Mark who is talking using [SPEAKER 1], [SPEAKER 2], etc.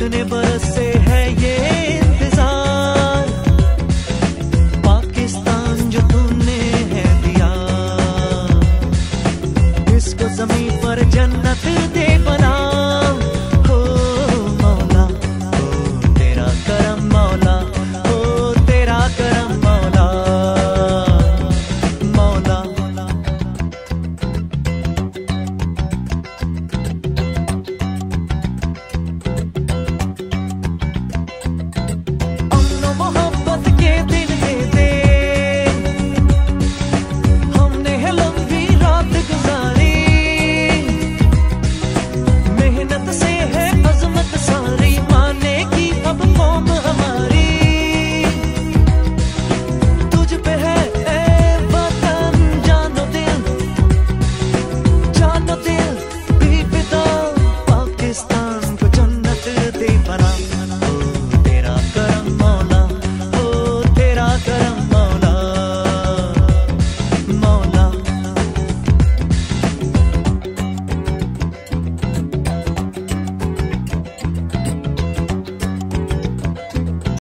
[SPEAKER 1] कितने बरस से है ये इंतज़ार। पाकिस्तान जो तूने है दिया, इसको ज़मीन पर जन्नत दे बना। te parar.